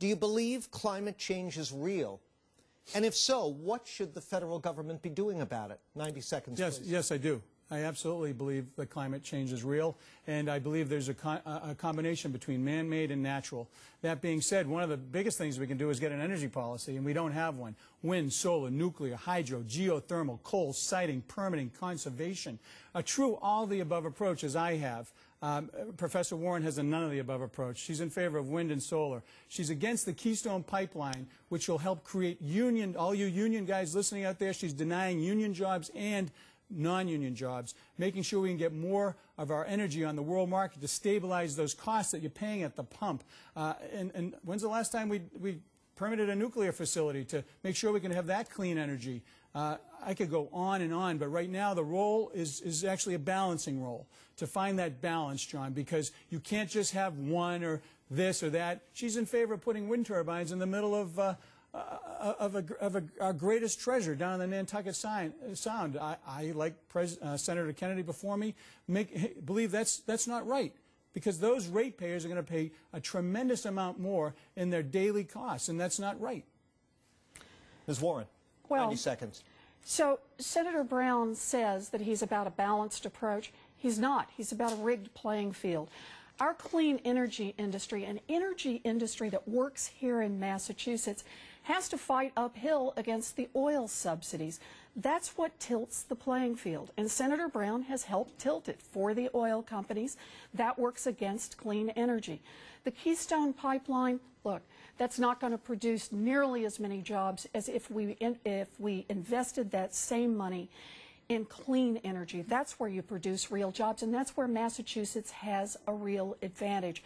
Do you believe climate change is real? And if so, what should the federal government be doing about it? 90 seconds, Yes, please. yes, I do. I absolutely believe that climate change is real, and I believe there's a, co a combination between man-made and natural. That being said, one of the biggest things we can do is get an energy policy, and we don't have one. Wind, solar, nuclear, hydro, geothermal, coal, siting, permitting, conservation. A true all-the-above approach, as I have. Um, Professor Warren has a none-of-the-above approach. She's in favor of wind and solar. She's against the Keystone Pipeline, which will help create union, all you union guys listening out there, she's denying union jobs and non-union jobs, making sure we can get more of our energy on the world market to stabilize those costs that you're paying at the pump. Uh, and, and when's the last time we, we permitted a nuclear facility to make sure we can have that clean energy? Uh, I could go on and on, but right now the role is, is actually a balancing role to find that balance, John, because you can't just have one or this or that. She's in favor of putting wind turbines in the middle of uh, uh, of, a, of a, our greatest treasure down in the Nantucket Sound. I, I like Pres, uh, Senator Kennedy before me, make, believe that's, that's not right because those ratepayers are going to pay a tremendous amount more in their daily costs, and that's not right. Ms. Warren, Well, 90 seconds. So Senator Brown says that he's about a balanced approach. He's not. He's about a rigged playing field. Our clean energy industry, an energy industry that works here in Massachusetts, has to fight uphill against the oil subsidies. That's what tilts the playing field. And Senator Brown has helped tilt it for the oil companies. That works against clean energy. The Keystone Pipeline, look, that's not going to produce nearly as many jobs as if we, if we invested that same money in clean energy. That's where you produce real jobs, and that's where Massachusetts has a real advantage.